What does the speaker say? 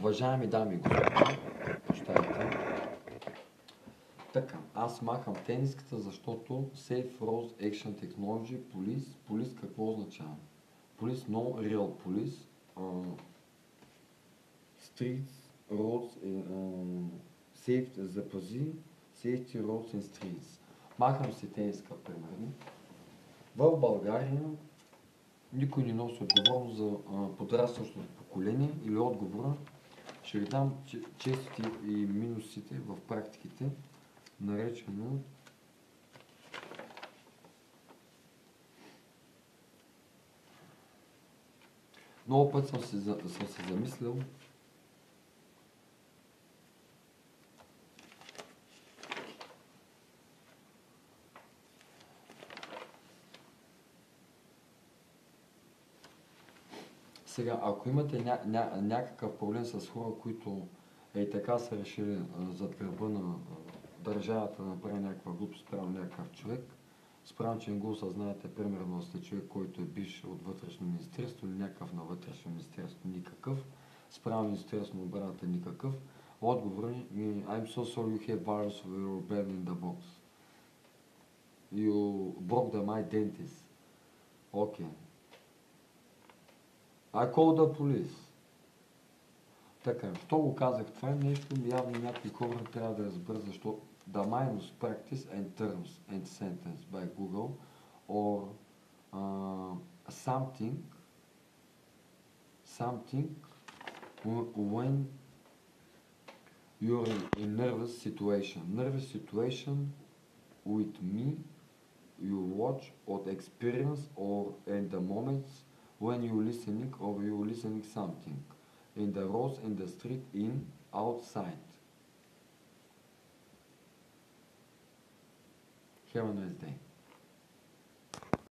Уважаеми дами и господа, прощайте. Така, аз махам тениската, защото Safe Rose Action Technology Police. Police какво означава? Police, no real police. Uh, streets, roads, uh, safe, запази, safety roads and streets. Махам си тениска, примерно. В България никой не носи отговорност за подрастващото поколение или отговора. Ще ви дам честите и минусите в практиките, наречено Много път съм се, съм се замислял Сега, ако имате ня, ня, някакъв проблем с хора, които е така са решили а, зад гърба на а, държавата да направи някаква глупост спрямо някакъв човек, спрямо, че не го осъзнаете, примерно сте човек, който е биш от вътрешно министерство или някакъв на вътрешно министерство, никакъв, спрямо министерство на отбраната, никакъв, отговор е I'm so sorry you have virus of your bed in the box. You broke the my dentist. Okay. I call the police. Така, що го казах това нещо, явно някои хора трябва да разберат защо the minus practice and terms and sentence by Google or uh, something something when you're in nervous situation. Nervous situation with me you watch or experience or in the moments when you listening or you listening something in the roads in the street in outside. Have a nice day